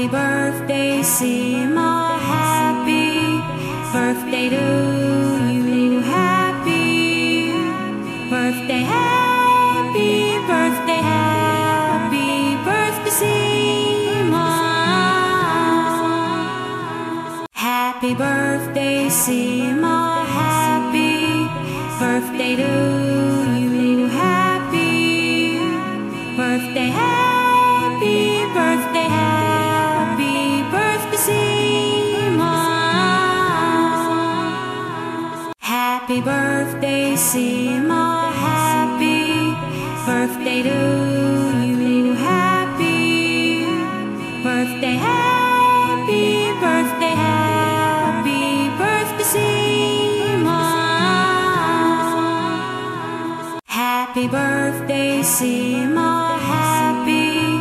Happy birthday, Seema. Happy birthday to you. Happy birthday, happy birthday, happy birthday, Seema. Happy birthday, Seema. Happy birthday to you. Happy birthday, happy birthday, Seema. Happy birthday to you. Happy birthday, happy birthday, happy birthday, Seema. Happy birthday, Seema. Happy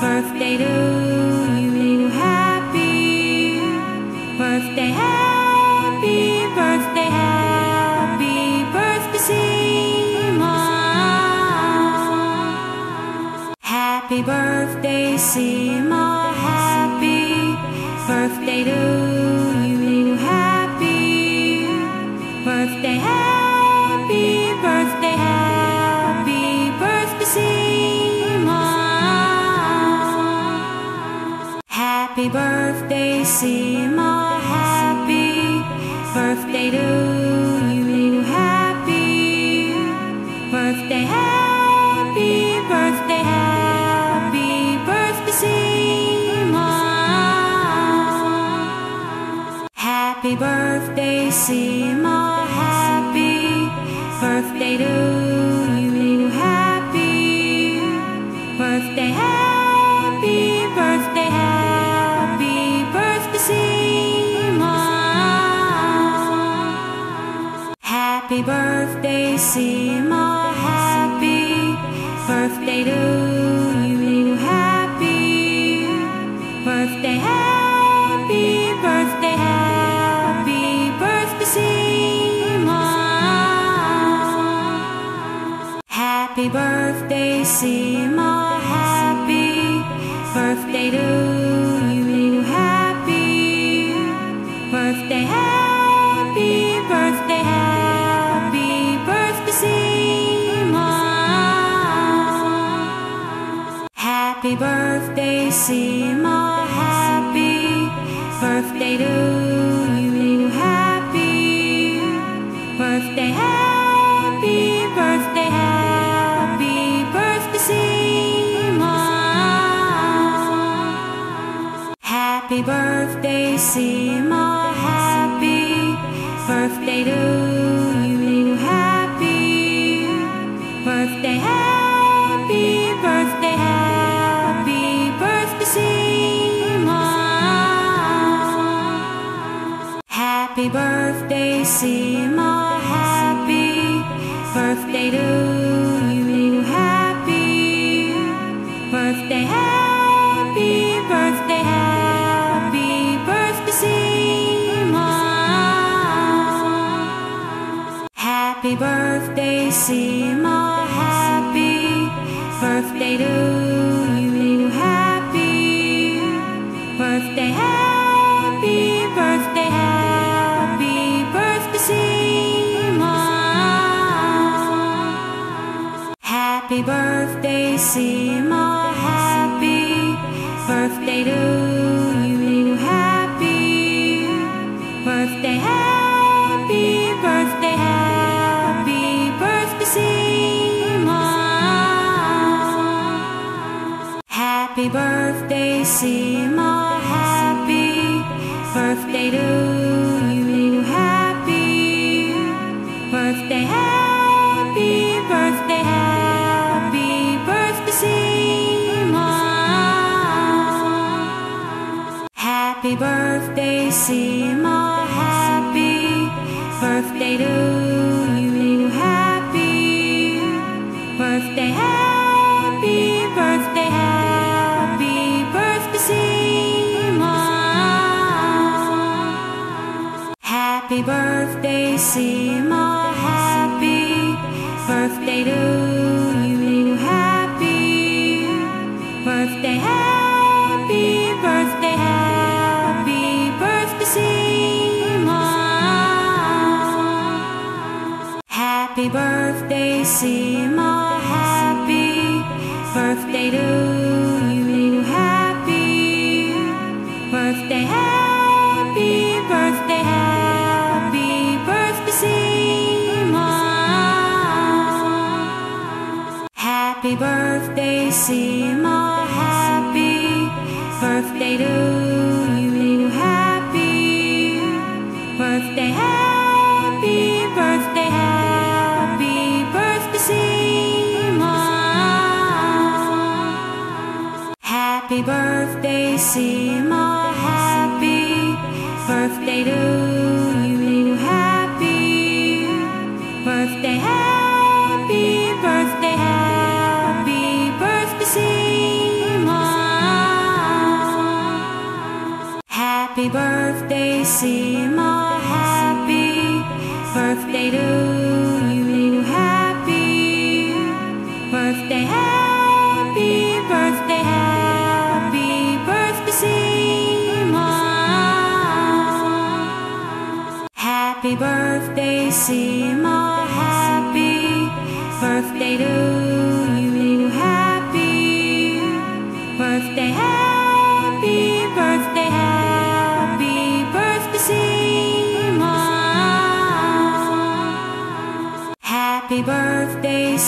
birthday to birthday, happy birthday, happy birthday, Seema. Happy birthday, Seema. Happy birthday to you. Happy birthday, happy birthday, happy birthday, Seema. Happy birthday, Seema. Birthday to you. Happy birthday, happy birthday, happy birthday, Seema. Happy birthday, Seema. Happy birthday to you. Happy birthday, happy birthday, birthday, Seema. Happy birthday to you. Happy birthday, happy birthday, happy birthday, Seema. Happy birthday, Seema. Happy birthday to you. Happy birthday, happy birthday, happy birthday, Seema. Happy birthday to Happy birthday, Seema. Happy birthday to you. Happy birthday, happy birthday, happy birthday, Seema. Happy birthday, Seema. Birthday, Seema. Happy birthday to you. Happy birthday, happy birthday, happy birthday, Seema. Happy birthday, Seema. Happy birthday to Seema, happy birthday to you. Happy birthday, happy birthday, happy birthday, Seema. Happy birthday, Seema. Happy birthday to birthday, Seema. Happy birthday to to you. Happy birthday, happy birthday, happy birthday. Happy birthday.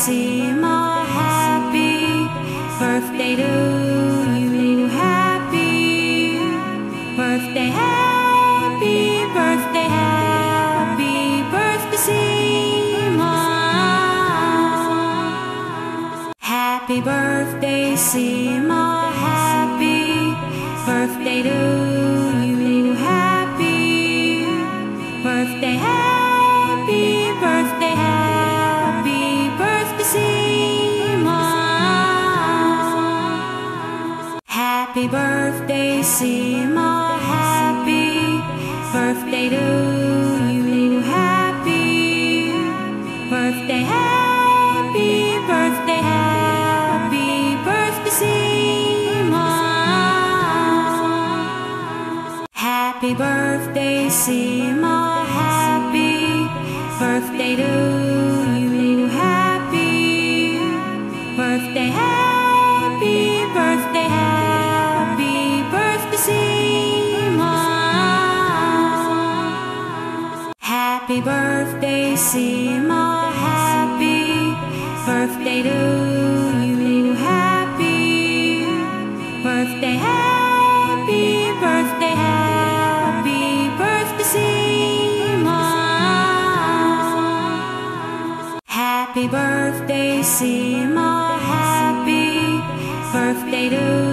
Happy birthday, Seema. Happy birthday to you. Happy birthday, happy birthday, happy birthday, Seema. Happy birthday, Seema. Birthday, Seema. Happy birthday to you. Happy birthday, happy birthday, happy birthday, Seema. Happy birthday, Seema. Happy birthday to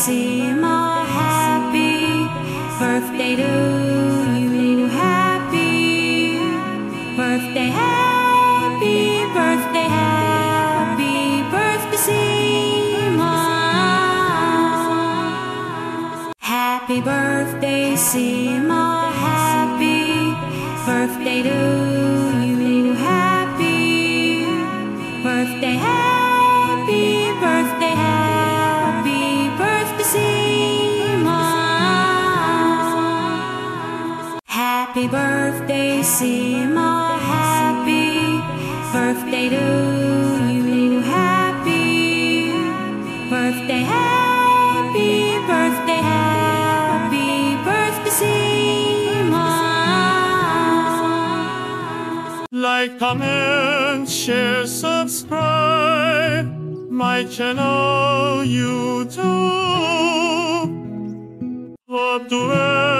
birthday, Seema. Happy birthday to you. Happy birthday, happy birthday, happy birthday, Seema. Happy birthday, Seema. Happy birthday to Happy birthday, Seema. Happy birthday to you. Happy birthday, happy birthday, happy birthday, Seema. Like, comment, share, subscribe my channel YouTube. Hope to